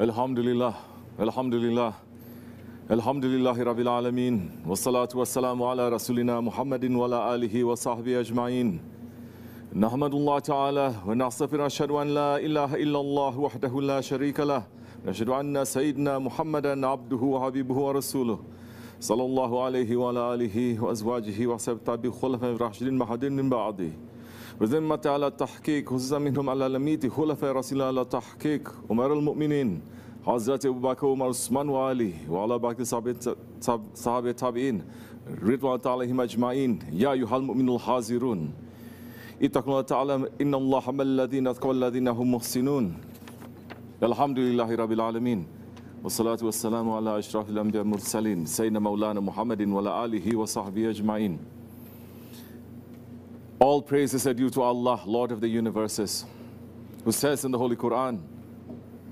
Alhamdulillah, Alhamdulillahi Rabbil Alameen, wa salatu wa salamu ala Rasulina Muhammadin wa ala alihi wa sahbihi ajma'in. نحمد الله تعالى ونستغفر أشهد أن لا إله إلا الله وحده لا شريك له نشهد أن سيدنا محمدا عبده وحبيبه ورسوله صلى الله عليه وعلى آله وأزواجه وصحبه خلفاء الراشدين المهديين من بعده وذمة على التحقيق خصوصا منهم على لميت خلفاء رسول الله التحقيق أمر المؤمنين حضرت أبو بكر وعمر عثمان وعلي وعلى باقي صحابة التابعين. رضوان الله عليهم أجمعين. يا أيها المؤمنون الحاضرون اتقوا الله تعالى إن الله حمل الذين اتقوا الذين هم محسنون. الحمد لله رب العالمين والصلاة والسلام على أشرف الأنبياء المرسلين سيدنا مولانا محمد وعلى آله وصحبه أجمعين. All praises are due to Allah, Lord of the universes, who says in the Holy Quran,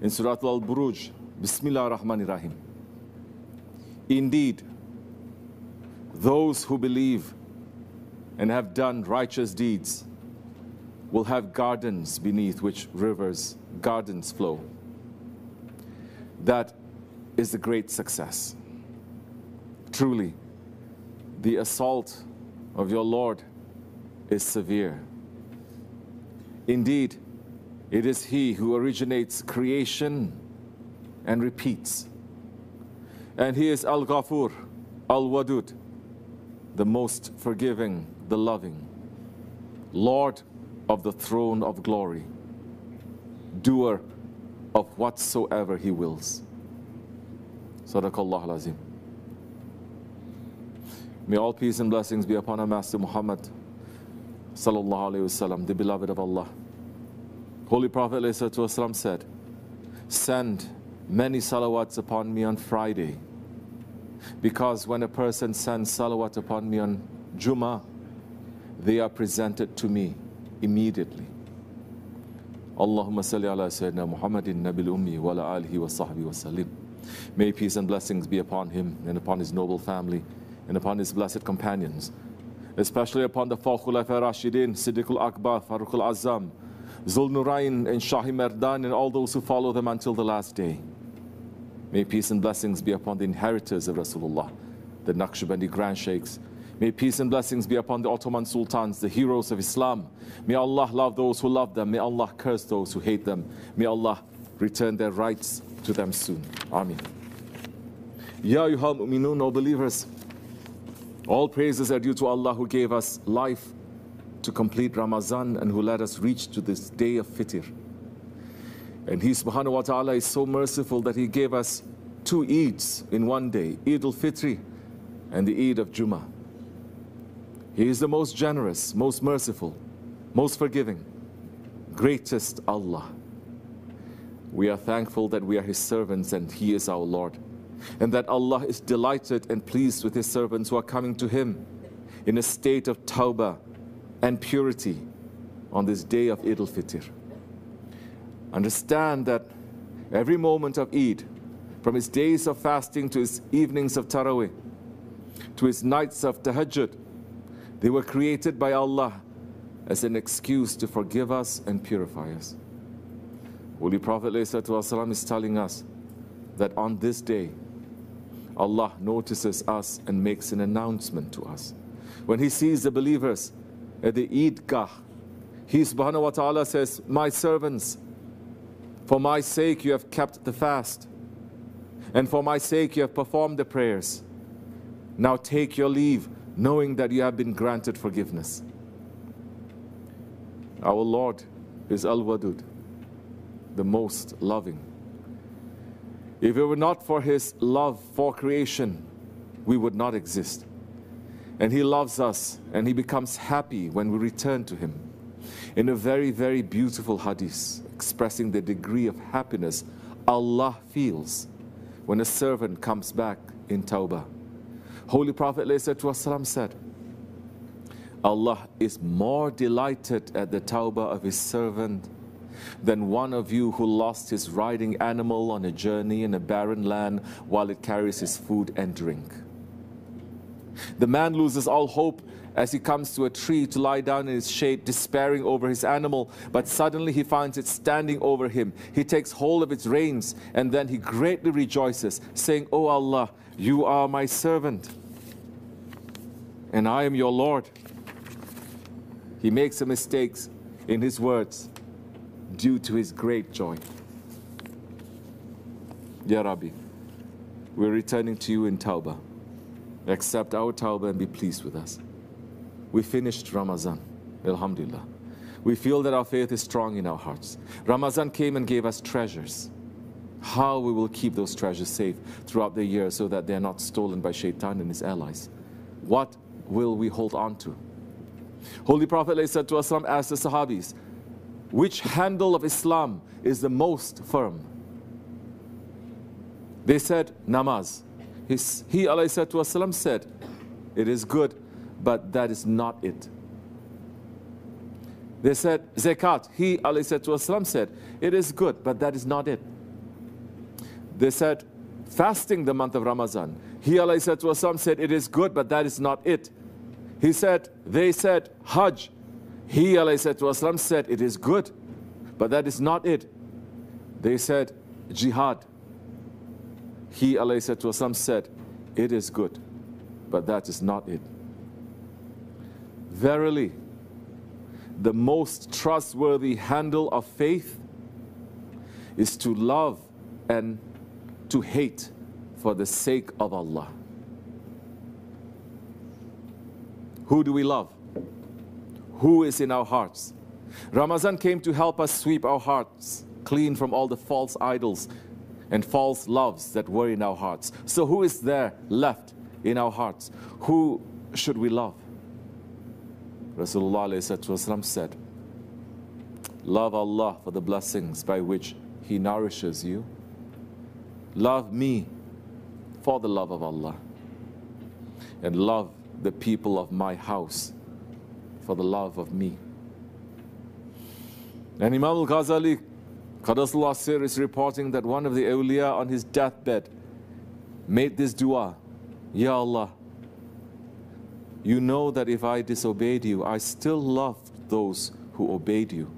in Surah Al-Buruj, Bismillah ar-Rahman rahim Indeed, those who believe and have done righteous deeds will have gardens beneath which rivers, gardens flow. That is the great success. Truly, the assault of your Lord is severe. Indeed, it is He who originates creation and repeats. And He is Al Ghafur, Al Wadud, the most forgiving, the loving, Lord of the throne of glory, doer of whatsoever He wills. Sadaqallah al-Azim. May all peace and blessings be upon our Master Muhammad sallallahu alaihi wasallam, the beloved of Allah. Holy Prophet wasallam said, Send many salawats upon me on Friday, because when a person sends salawat upon me on Jummah, they are presented to me immediately. Allahumma salli ala Sayyidina Muhammadin Nabil Ummi wa ala alihi wa sahbihi wa Sallim, May peace and blessings be upon him and upon his noble family and upon his blessed companions especially upon the four Khulafa Rashidin, Siddiq al-Akbar, Faruq al-Azam, Zul Nurayn and Shahi Merdan and all those who follow them until the last day. May peace and blessings be upon the inheritors of Rasulullah, the Naqshbandi Grand Sheikhs, May peace and blessings be upon the Ottoman sultans, the heroes of Islam. May Allah love those who love them. May Allah curse those who hate them. May Allah return their rights to them soon. Amen. Ya ayyuhal mu'minun, O believers, all praises are due to Allah who gave us life to complete Ramadan and who let us reach to this day of Fitr. And He subhanahu wa ta'ala is so merciful that He gave us two Eids in one day, Eid al-Fitr and the Eid of Jummah. He is the most generous, most merciful, most forgiving, greatest Allah. We are thankful that we are His servants and He is our Lord, and that Allah is delighted and pleased with His servants who are coming to Him in a state of tawbah and purity on this day of Eid al-Fitr. Understand that every moment of Eid, from his days of fasting to his evenings of Taraweeh, to his nights of Tahajjud, they were created by Allah as an excuse to forgive us and purify us. Holy Prophet ﷺ is telling us that on this day, Allah notices us and makes an announcement to us. When He sees the believers at the Eidgah, He subhanahu wa ta'ala says, My servants, for my sake you have kept the fast, and for my sake you have performed the prayers. Now take your leave knowing that you have been granted forgiveness. Our Lord is Al Wadud, the most loving. If it were not for His love for creation, we would not exist. And He loves us and He becomes happy when we return to Him. In a very, very beautiful hadith expressing the degree of happiness Allah feels when a servant comes back in Tawbah. Holy Prophet ﷺ said, Allah is more delighted at the tawbah of his servant than one of you who lost his riding animal on a journey in a barren land while it carries his food and drink. The man loses all hope as he comes to a tree to lie down in its shade, despairing over his animal. But suddenly he finds it standing over him. He takes hold of its reins, and then he greatly rejoices, saying, O Allah, you are my servant, and I am your Lord. He makes a mistake in his words due to his great joy. Ya Rabbi, we're returning to you in Tawbah. Accept our Tawbah and be pleased with us. We finished Ramadan, Alhamdulillah. We feel that our faith is strong in our hearts. Ramadan came and gave us treasures. How we will keep those treasures safe throughout the year so that they're not stolen by Shaitan and his allies. What will we hold on to? Holy Prophet asked the Sahabis, which handle of Islam is the most firm? They said, namaz. His, he والسلام, said, it is good, but that is not it. They said, zakat. He والسلام, said, it is good, but that is not it. They said, fasting the month of Ramadan. He والسلام, said, it is good, but that is not it. He said, they said, Hajj. He والسلام, said, it is good, but that is not it. They said, jihad. He والسلام, said, It is good, but that is not it. Verily, the most trustworthy handle of faith is to love and to hate for the sake of Allah. Who do we love? Who is in our hearts? Ramadan came to help us sweep our hearts clean from all the false idols and false loves that were in our hearts. So, who is there left in our hearts? Who should we love? Rasulullah said, Love Allah for the blessings by which He nourishes you. Love me for the love of Allah. And love the people of my house for the love of me. And Imam al Ghazali Qadasullah Sir is reporting that one of the awliya on his deathbed made this dua Ya Allah, you know that if I disobeyed you, I still loved those who obeyed you.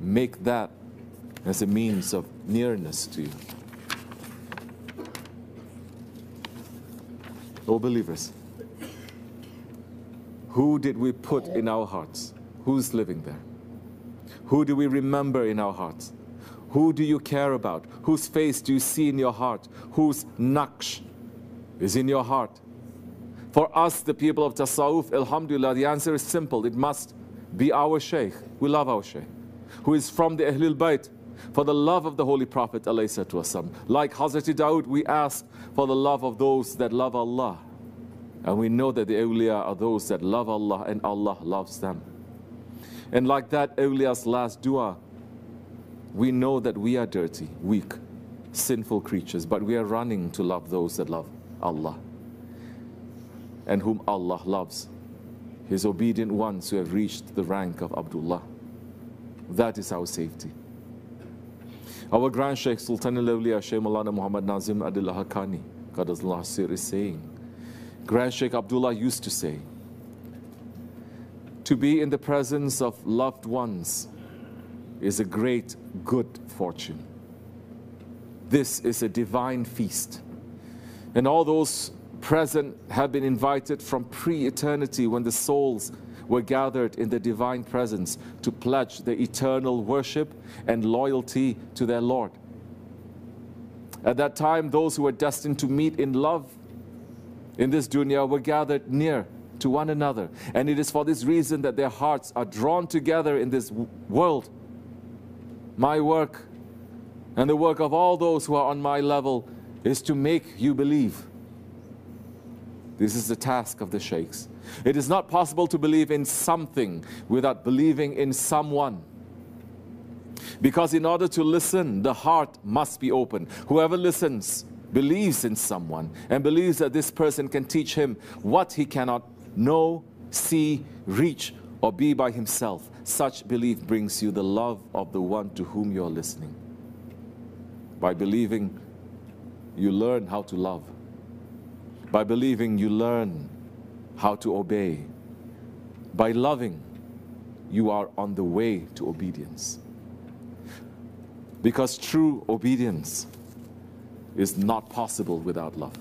Make that as a means of nearness to you. O believers, who did we put in our hearts? Who's living there? Who do we remember in our hearts? Who do you care about? Whose face do you see in your heart? Whose naqsh is in your heart? For us, the people of Tasawwuf, Alhamdulillah, the answer is simple. It must be our Shaykh. We love our Shaykh, who is from the Ahlul Bayt. For the love of the Holy Prophet, like Hazrat Dawood, we ask for the love of those that love Allah. And we know that the awliya are those that love Allah and Allah loves them. And like that awliya's last dua, we know that we are dirty, weak, sinful creatures, but we are running to love those that love Allah and whom Allah loves, His obedient ones who have reached the rank of Abdullah. That is our safety. Our Grand Sheikh Sultan al-Awliya Shaykh Maulana Muhammad Nazim Adil al-Haqqani, Qadasullah Sir is saying, Grand Sheikh Abdullah used to say, to be in the presence of loved ones is a great good fortune. This is a divine feast. And all those present have been invited from pre eternity when the souls were gathered in the divine presence to pledge their eternal worship and loyalty to their Lord. At that time, those who were destined to meet in love in this dunya were gathered near to one another. And it is for this reason that their hearts are drawn together in this world. My work and the work of all those who are on my level is to make you believe. This is the task of the sheikhs. It is not possible to believe in something without believing in someone. Because in order to listen, the heart must be open. Whoever listens believes in someone and believes that this person can teach him what he cannot know, see, reach, or be by himself. Such belief brings you the love of the one to whom you are listening. By believing, you learn how to love. By believing, you learn how to obey. By loving, you are on the way to obedience. Because true obedience is not possible without love.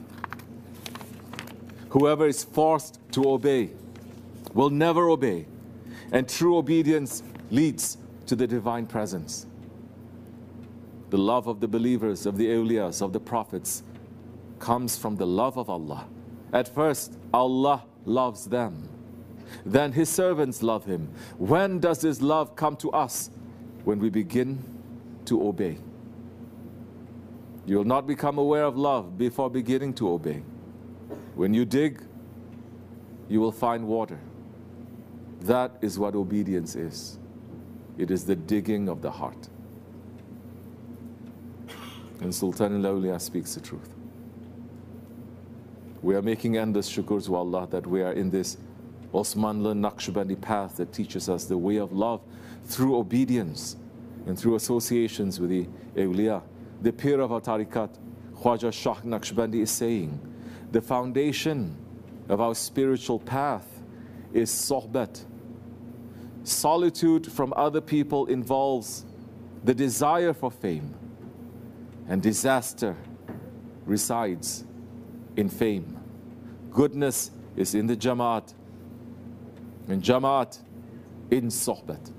Whoever is forced to obey will never obey, and true obedience leads to the divine presence. The love of the believers, of the awliyas, of the prophets, comes from the love of Allah. At first, Allah loves them. Then His servants love Him. When does His love come to us? When we begin to obey. You will not become aware of love before beginning to obey. When you dig, you will find water. That is what obedience is. It is the digging of the heart. And Sultan al speaks the truth. We are making endless shukr to Allah that we are in this Osmanli Naqshbandi path that teaches us the way of love through obedience and through associations with the awliya. The peer of our tariqat, Khwaja Shah Naqshbandi is saying, the foundation of our spiritual path is sohbat. Solitude from other people involves the desire for fame, and disaster resides in fame. Goodness is in the Jamaat, and Jamaat in sohbat.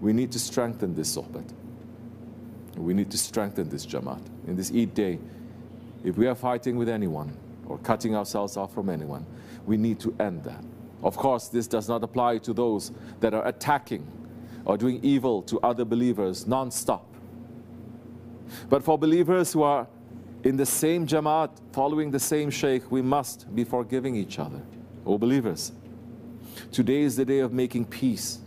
We need to strengthen this sohbat. We need to strengthen this Jamaat. In this Eid day, if we are fighting with anyone or cutting ourselves off from anyone, we need to end that. Of course, this does not apply to those that are attacking or doing evil to other believers non-stop. But for believers who are in the same Jamaat, following the same Shaykh, we must be forgiving each other. O believers, today is the day of making peace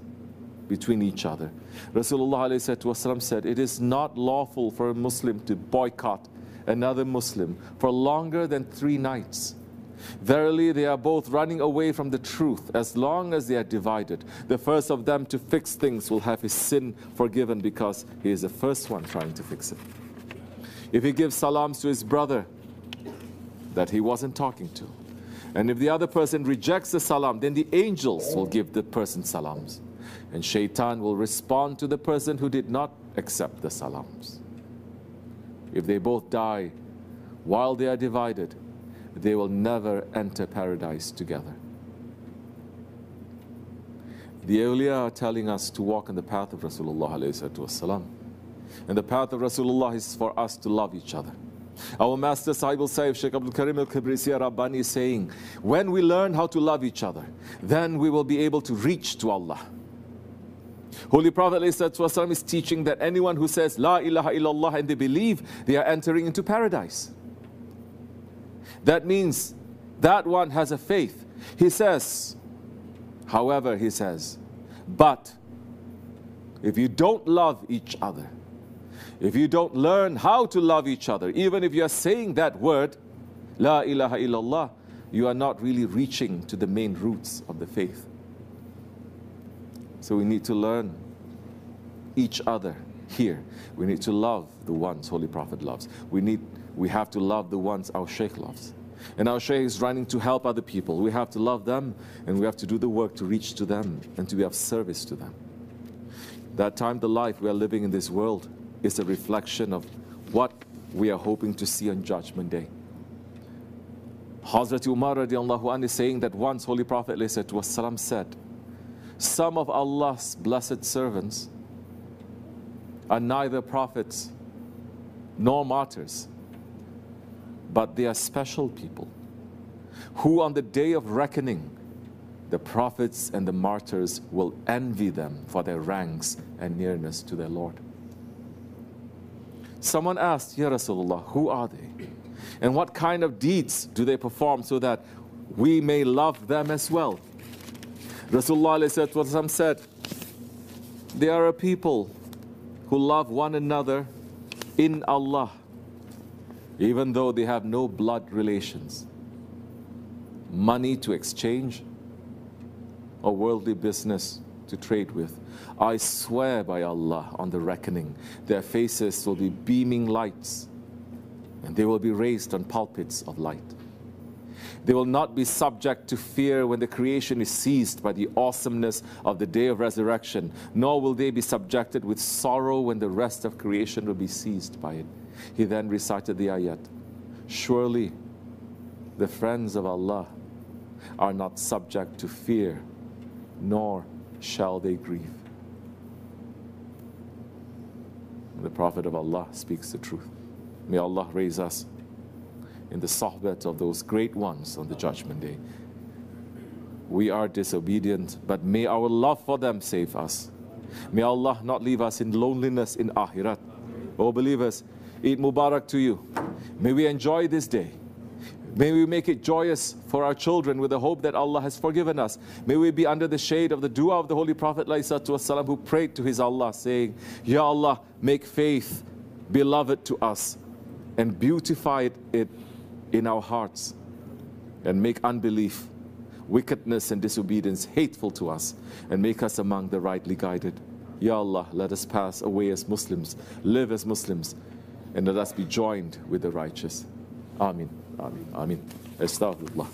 between each other. Rasulullah said, It is not lawful for a Muslim to boycott another Muslim for longer than three nights. Verily, they are both running away from the truth as long as they are divided. The first of them to fix things will have his sin forgiven because he is the first one trying to fix it. If he gives salams to his brother that he wasn't talking to, and if the other person rejects the salam, then the angels will give the person salams. And shaitan will respond to the person who did not accept the salams. If they both die while they are divided, they will never enter paradise together. The awliya are telling us to walk in the path of Rasulullah And the path of Rasulullah is for us to love each other. Our master Sahib Sayyid Sheikh Abdul Karim al-Kibrisi ar-Rabbani is saying, when we learn how to love each other, then we will be able to reach to Allah. Holy Prophet ﷺ is teaching that anyone who says La ilaha illallah and they believe they are entering into paradise. That means that one has a faith. He says, however, he says, but if you don't love each other, if you don't learn how to love each other, even if you are saying that word, La ilaha illallah, you are not really reaching to the main roots of the faith. So we need to learn each other here. We need to love the ones Holy Prophet loves. We need we have to love the ones our Shaykh loves. And our Shaykh is running to help other people. We have to love them and we have to do the work to reach to them and to be of service to them. That time, the life we are living in this world is a reflection of what we are hoping to see on Judgment Day. Hazrat Umar radiallahu is saying that once Holy Prophet said, some of Allah's blessed servants are neither prophets nor martyrs, but they are special people who, on the day of reckoning, the prophets and the martyrs will envy them for their ranks and nearness to their Lord. Someone asked, Ya Rasulullah, who are they? And what kind of deeds do they perform so that we may love them as well? Rasulullah said, They are a people who love one another in Allah, even though they have no blood relations, money to exchange, or worldly business to trade with. I swear by Allah on the reckoning, their faces will be beaming lights, and they will be raised on pulpits of light. They will not be subject to fear when the creation is seized by the awesomeness of the day of resurrection, nor will they be subjected with sorrow when the rest of creation will be seized by it. He then recited the ayat Surely the friends of Allah are not subject to fear, nor shall they grieve. The Prophet of Allah speaks the truth. May Allah raise us in the sohbet of those great ones on the judgment day. We are disobedient, but may our love for them save us. May Allah not leave us in loneliness in akhirat. Oh believers, Eid Mubarak to you. May we enjoy this day. May we make it joyous for our children with the hope that Allah has forgiven us. May we be under the shade of the dua of the Holy Prophet والسلام, who prayed to his Allah saying, Ya Allah, make faith beloved to us and beautify it in our hearts and make unbelief, wickedness and disobedience hateful to us and make us among the rightly guided. Ya Allah, let us pass away as Muslims, live as Muslims, and let us be joined with the righteous. Amin. Amin. Amin. Astaghfirullah.